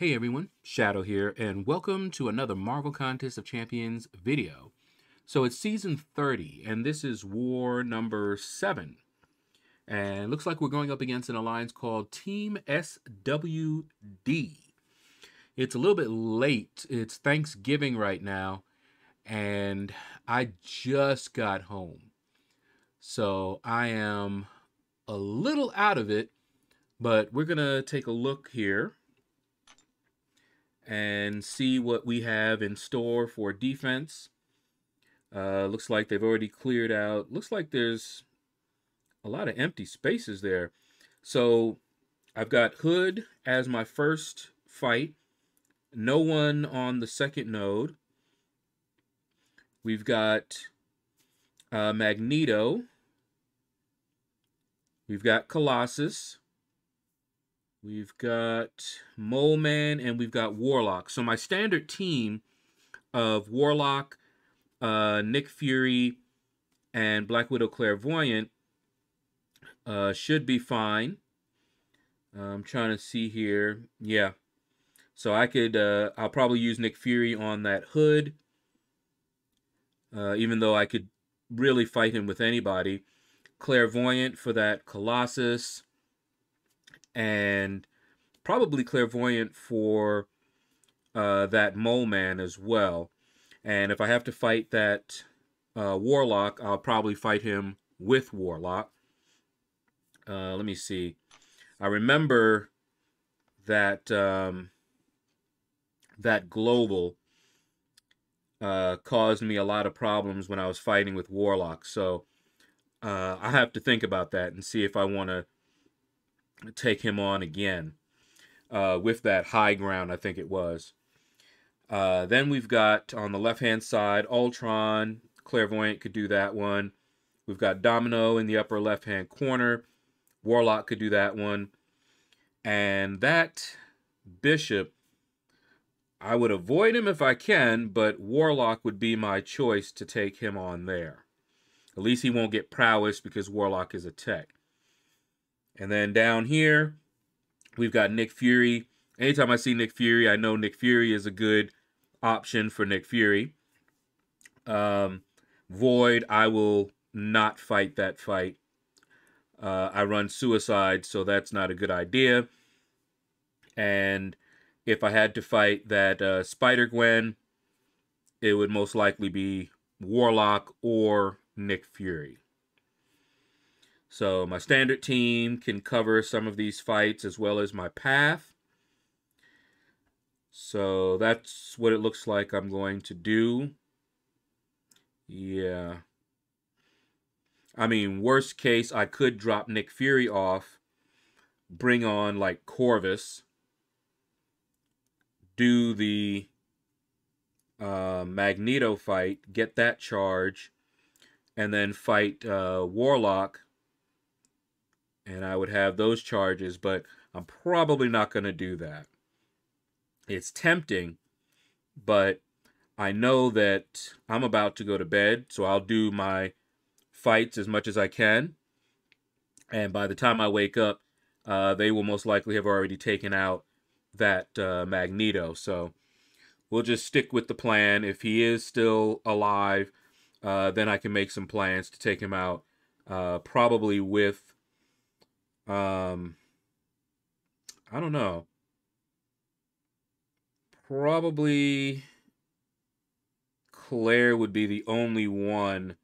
Hey everyone, Shaedow here, and welcome to another Marvel Contest of Champions video. So it's season 30, and this is war number 7. And looks like we're going up against an alliance called Team SWD. It's a little bit late. It's Thanksgiving right now, and I just got home. So I am a little out of it, but we're going to take a look here and see what we have in store for defense. Uh, looks like they've already cleared out. Looks like there's a lot of empty spaces there. So I've got Hood as my first fight. No one on the second node. We've got uh, Magneto. We've got Colossus. We've got Mole Man and we've got Warlock. So my standard team of Warlock, uh, Nick Fury, and Black Widow Clairvoyant uh, should be fine. I'm trying to see here. Yeah. So I could, uh, I'll probably use Nick Fury on that hood. Uh, even though I could really fight him with anybody. Clairvoyant for that Colossus and probably clairvoyant for uh, that mole man as well. And if I have to fight that uh, warlock, I'll probably fight him with warlock. Uh, let me see. I remember that um, that global uh, caused me a lot of problems when I was fighting with warlock. So uh, I have to think about that and see if I want to take him on again uh, with that high ground, I think it was. Uh, then we've got on the left hand side Ultron, Clairvoyant could do that one. We've got Domino in the upper left hand corner. Warlock could do that one. And that Bishop, I would avoid him if I can, but Warlock would be my choice to take him on there. At least he won't get prowess because Warlock is a tech. And then down here, we've got Nick Fury. Anytime I see Nick Fury, I know Nick Fury is a good option for Nick Fury. Um, Void, I will not fight that fight. Uh, I run suicide, so that's not a good idea. And if I had to fight that uh, Spider Gwen, it would most likely be Warlock or Nick Fury. So my standard team can cover some of these fights as well as my path. So that's what it looks like I'm going to do. Yeah. I mean, worst case, I could drop Nick Fury off, bring on like Corvus, do the uh, Magneto fight, get that charge, and then fight uh, Warlock and I would have those charges, but I'm probably not going to do that. It's tempting, but I know that I'm about to go to bed, so I'll do my fights as much as I can. And by the time I wake up, uh, they will most likely have already taken out that uh, Magneto. So we'll just stick with the plan. If he is still alive, uh, then I can make some plans to take him out, uh, probably with um, I don't know. Probably Claire would be the only one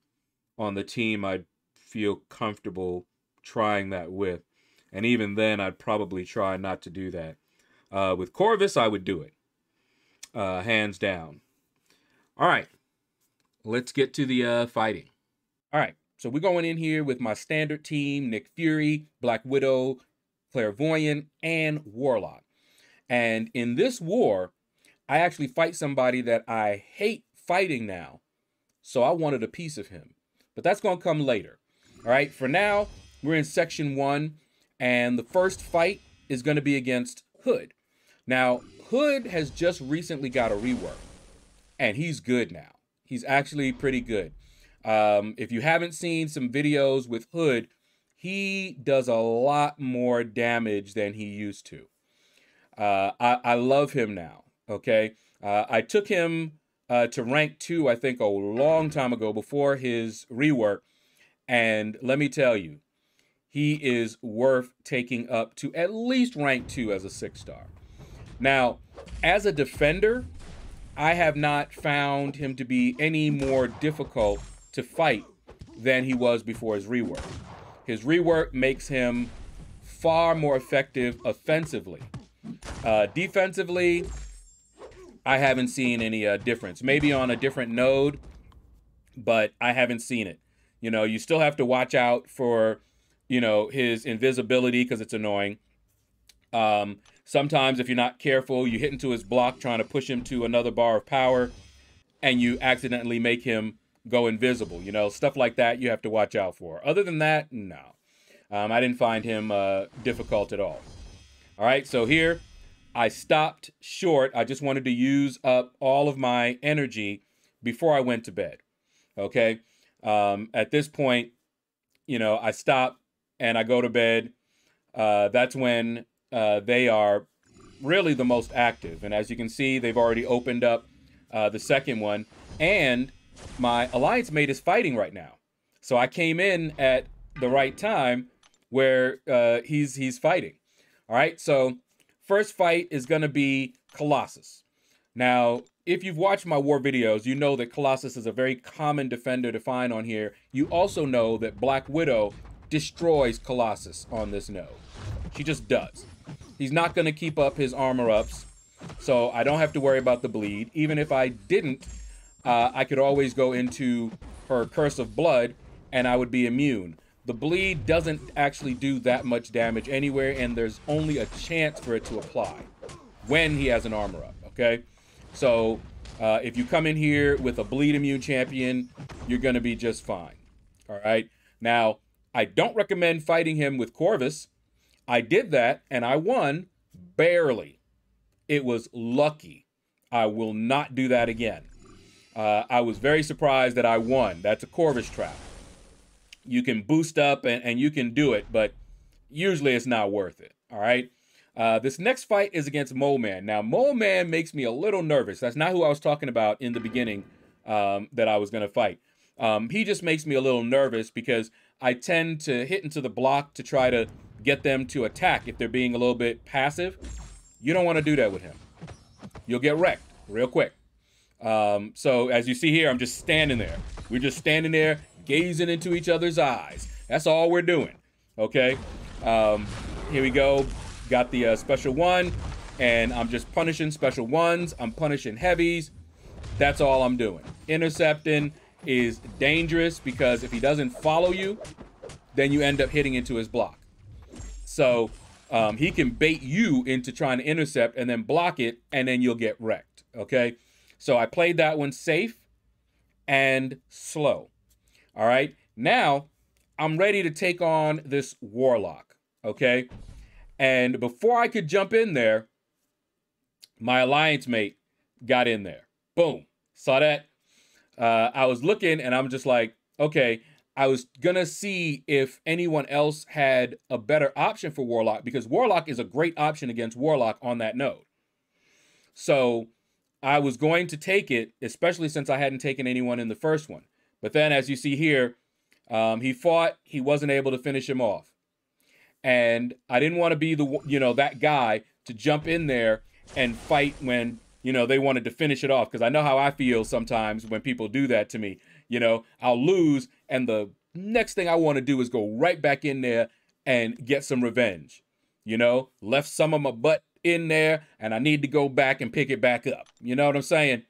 on the team I'd feel comfortable trying that with. And even then, I'd probably try not to do that. Uh, with Corvus, I would do it. Uh, hands down. All right. Let's get to the uh, fighting. All right. So we're going in here with my standard team, Nick Fury, Black Widow, Clairvoyant, and Warlock. And in this war, I actually fight somebody that I hate fighting now. So I wanted a piece of him. But that's going to come later. All right, for now, we're in section one. And the first fight is going to be against Hood. Now, Hood has just recently got a rework. And he's good now. He's actually pretty good. Um, if you haven't seen some videos with Hood, he does a lot more damage than he used to. Uh, I, I love him now. Okay. Uh, I took him uh, to rank two, I think, a long time ago before his rework. And let me tell you, he is worth taking up to at least rank two as a six star. Now, as a defender, I have not found him to be any more difficult to fight than he was before his rework. His rework makes him far more effective offensively. Uh, defensively, I haven't seen any uh, difference. Maybe on a different node, but I haven't seen it. You know, you still have to watch out for, you know, his invisibility because it's annoying. Um, sometimes, if you're not careful, you hit into his block trying to push him to another bar of power, and you accidentally make him go invisible. You know, stuff like that you have to watch out for. Other than that, no. Um, I didn't find him uh, difficult at all. All right, so here I stopped short. I just wanted to use up all of my energy before I went to bed. Okay. Um, at this point, you know, I stop and I go to bed. Uh, that's when uh, they are really the most active. And as you can see, they've already opened up uh, the second one. And my alliance mate is fighting right now. So I came in at the right time where uh, he's he's fighting. All right. So first fight is going to be Colossus. Now, if you've watched my war videos, you know that Colossus is a very common defender to find on here. You also know that Black Widow destroys Colossus on this node. She just does. He's not going to keep up his armor ups, so I don't have to worry about the bleed. Even if I didn't, uh, I could always go into her Curse of Blood and I would be immune. The bleed doesn't actually do that much damage anywhere, and there's only a chance for it to apply when he has an armor up, okay? So uh, if you come in here with a bleed immune champion, you're going to be just fine, all right? Now, I don't recommend fighting him with Corvus. I did that, and I won barely. It was lucky. I will not do that again. Uh, I was very surprised that I won. That's a Corvus trap. You can boost up and, and you can do it, but usually it's not worth it. All right. Uh, this next fight is against Mole Man. Now, Mole Man makes me a little nervous. That's not who I was talking about in the beginning um, that I was going to fight. Um, he just makes me a little nervous because I tend to hit into the block to try to get them to attack if they're being a little bit passive. You don't want to do that with him. You'll get wrecked real quick. Um, so as you see here, I'm just standing there. We're just standing there gazing into each other's eyes. That's all we're doing. Okay. Um, here we go. Got the uh, special one, and I'm just punishing special ones. I'm punishing heavies. That's all I'm doing. Intercepting is dangerous because if he doesn't follow you, then you end up hitting into his block. So um, he can bait you into trying to intercept and then block it, and then you'll get wrecked. Okay. So I played that one safe and slow. All right. Now I'm ready to take on this warlock. Okay. And before I could jump in there, my alliance mate got in there. Boom. Saw that? Uh, I was looking and I'm just like, okay, I was gonna see if anyone else had a better option for Warlock because Warlock is a great option against Warlock on that node. So I was going to take it, especially since I hadn't taken anyone in the first one. But then, as you see here, um, he fought. He wasn't able to finish him off, and I didn't want to be the you know that guy to jump in there and fight when you know they wanted to finish it off because I know how I feel sometimes when people do that to me. You know, I'll lose, and the next thing I want to do is go right back in there and get some revenge. You know, left some of my butt in there and I need to go back and pick it back up. You know what I'm saying?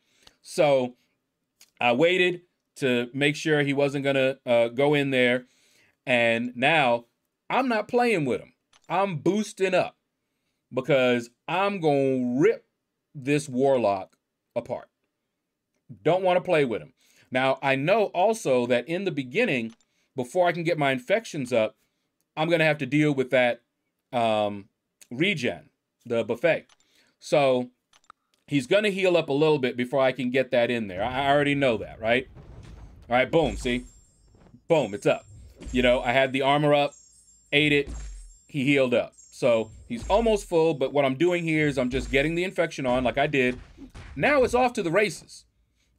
So I waited to make sure he wasn't going to uh, go in there. And now I'm not playing with him. I'm boosting up because I'm going to rip this warlock apart. Don't want to play with him. Now, I know also that in the beginning, before I can get my infections up, I'm going to have to deal with that um, regen the buffet. So he's going to heal up a little bit before I can get that in there. I already know that, right? All right, boom, see? Boom, it's up. You know, I had the armor up, ate it, he healed up. So he's almost full, but what I'm doing here is I'm just getting the infection on like I did. Now it's off to the races.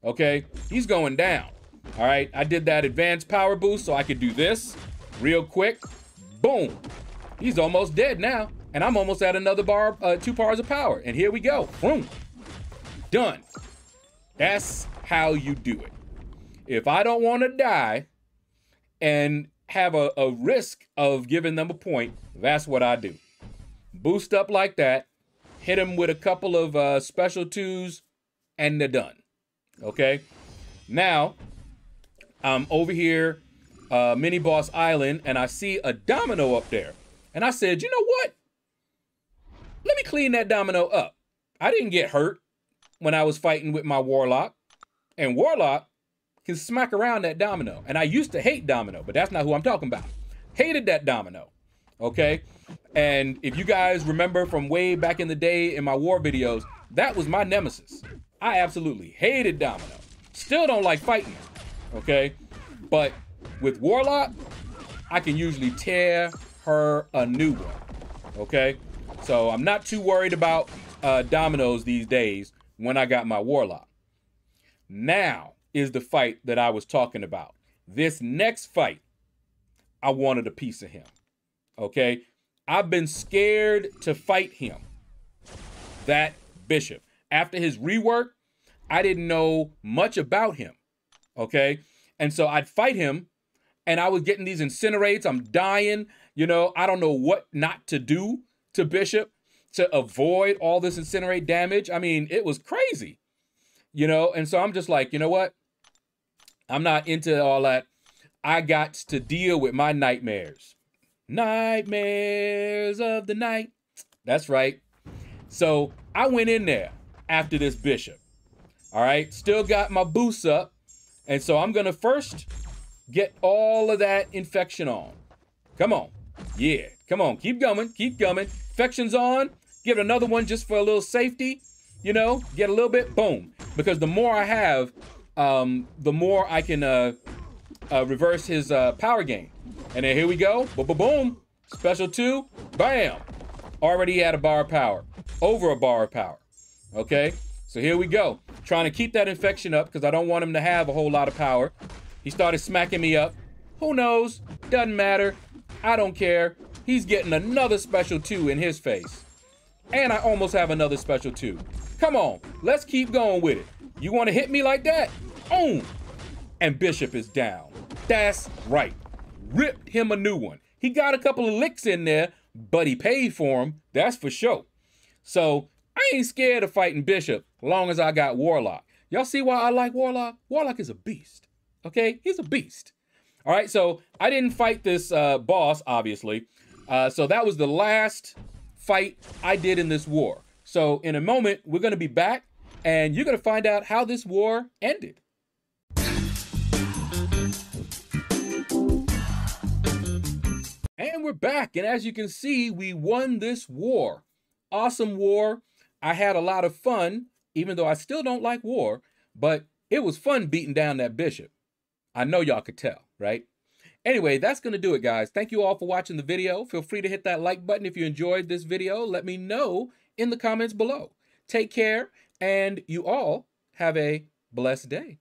Okay, he's going down. All right, I did that advanced power boost so I could do this real quick. Boom. He's almost dead now. And I'm almost at another bar, uh, two bars of power. And here we go. Boom. Done. That's how you do it. If I don't want to die and have a, a risk of giving them a point, that's what I do. Boost up like that, hit them with a couple of uh, special twos, and they're done. Okay? Now, I'm over here, uh, Mini Boss Island, and I see a domino up there. And I said, you know what? Let me clean that domino up. I didn't get hurt when I was fighting with my Warlock. And Warlock can smack around that domino. And I used to hate domino, but that's not who I'm talking about. Hated that domino. Okay? And if you guys remember from way back in the day in my war videos, that was my nemesis. I absolutely hated domino. Still don't like fighting. Okay? But with Warlock, I can usually tear her a new one. Okay? So I'm not too worried about uh, dominoes these days when I got my Warlock. Now is the fight that I was talking about. This next fight, I wanted a piece of him. Okay? I've been scared to fight him. That bishop. After his rework, I didn't know much about him. Okay? And so I'd fight him and I was getting these incinerates. I'm dying. You know, I don't know what not to do to Bishop to avoid all this incinerate damage. I mean, it was crazy, you know? And so I'm just like, you know what? I'm not into all that. I got to deal with my nightmares. Nightmares of the night. That's right. So I went in there after this bishop. All right. Still got my boost up. And so I'm going to first get all of that infection on. Come on. Yeah. Come on. Keep going. Keep going. Infection's on. Give it another one just for a little safety. You know, get a little bit. Boom. Because the more I have, um, the more I can uh, uh, reverse his uh, power gain. And then here we go. Boom, boom, boom. Special two. Bam. Already at a bar of power. Over a bar of power. Okay. So here we go. Trying to keep that infection up because I don't want him to have a whole lot of power. He started smacking me up. Who knows? Doesn't matter. I don't care. He's getting another special two in his face. And I almost have another special two. Come on, let's keep going with it. You want to hit me like that? Boom! And Bishop is down. That's right. Ripped him a new one. He got a couple of licks in there, but he paid for them. That's for sure. So I ain't scared of fighting Bishop long as I got Warlock. Y'all see why I like Warlock? Warlock is a beast. Okay? He's a beast. All right, so I didn't fight this uh, boss, obviously. Uh, so that was the last fight I did in this war. So in a moment, we're going to be back and you're going to find out how this war ended. And we're back. And as you can see, we won this war. Awesome war. I had a lot of fun, even though I still don't like war, but it was fun beating down that bishop. I know y'all could tell, right? Anyway, that's going to do it, guys. Thank you all for watching the video. Feel free to hit that like button if you enjoyed this video. Let me know in the comments below. Take care, and you all have a blessed day.